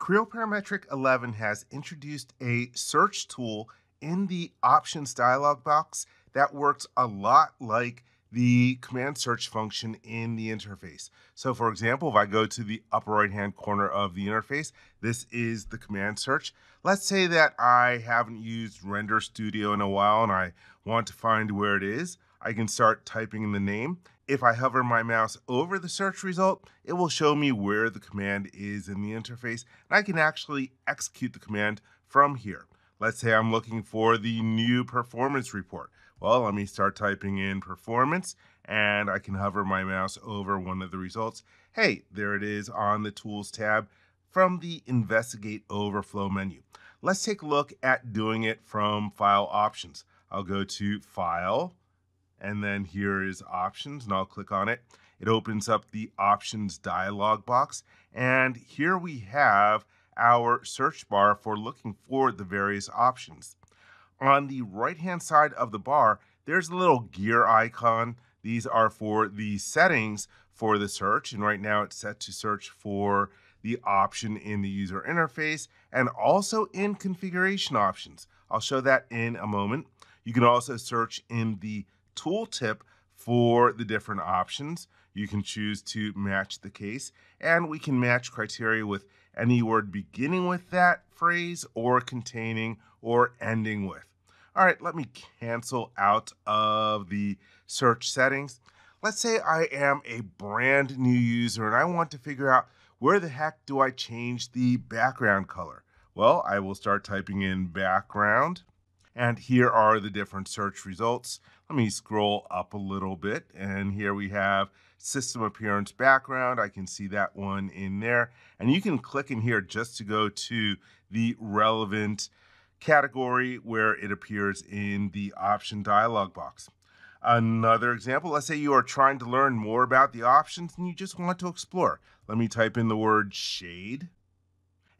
Creo Parametric 11 has introduced a search tool in the options dialog box that works a lot like the command search function in the interface. So for example, if I go to the upper right hand corner of the interface, this is the command search. Let's say that I haven't used Render Studio in a while and I want to find where it is. I can start typing in the name. If I hover my mouse over the search result, it will show me where the command is in the interface, and I can actually execute the command from here. Let's say I'm looking for the new performance report. Well, let me start typing in performance, and I can hover my mouse over one of the results. Hey, there it is on the Tools tab from the Investigate Overflow menu. Let's take a look at doing it from File Options. I'll go to File, and then here is options and I'll click on it. It opens up the options dialog box and here we have our search bar for looking for the various options. On the right hand side of the bar, there's a little gear icon. These are for the settings for the search and right now it's set to search for the option in the user interface and also in configuration options. I'll show that in a moment. You can also search in the tooltip for the different options. You can choose to match the case, and we can match criteria with any word beginning with that phrase or containing or ending with. All right, let me cancel out of the search settings. Let's say I am a brand new user and I want to figure out where the heck do I change the background color? Well, I will start typing in background and here are the different search results. Let me scroll up a little bit. And here we have system appearance background. I can see that one in there. And you can click in here just to go to the relevant category where it appears in the option dialog box. Another example, let's say you are trying to learn more about the options and you just want to explore. Let me type in the word shade.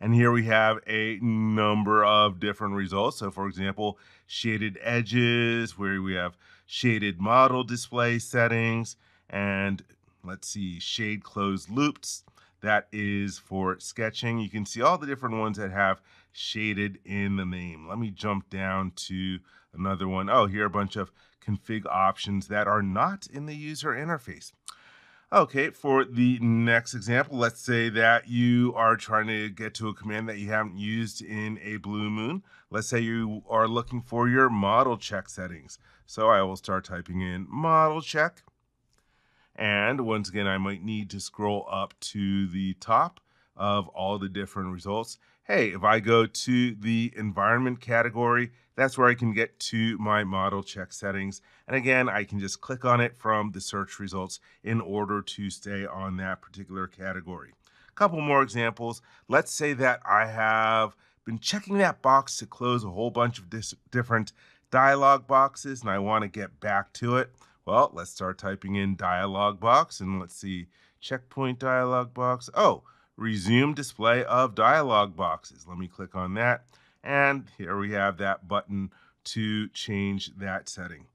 And here we have a number of different results. So for example, shaded edges, where we have shaded model display settings, and let's see, shade closed loops. That is for sketching. You can see all the different ones that have shaded in the name. Let me jump down to another one. Oh, here are a bunch of config options that are not in the user interface. Okay, for the next example, let's say that you are trying to get to a command that you haven't used in a blue moon. Let's say you are looking for your model check settings. So I will start typing in model check. And once again, I might need to scroll up to the top of all the different results. Hey, if I go to the environment category, that's where I can get to my model check settings. And again, I can just click on it from the search results in order to stay on that particular category. A couple more examples. Let's say that I have been checking that box to close a whole bunch of different dialog boxes and I want to get back to it. Well, let's start typing in dialog box and let's see, checkpoint dialog box. Oh, resume display of dialog boxes. Let me click on that. And here we have that button to change that setting.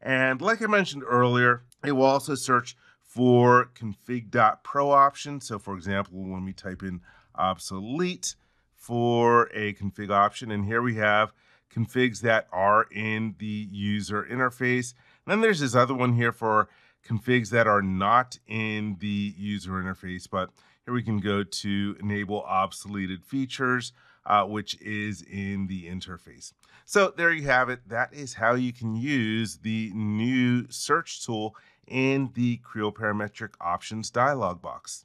And like I mentioned earlier, it will also search for config.pro option. So for example, when we type in obsolete for a config option, and here we have configs that are in the user interface. And then there's this other one here for configs that are not in the user interface, but here we can go to enable obsoleted features uh, which is in the interface. So there you have it. That is how you can use the new search tool in the Creo Parametric Options dialog box.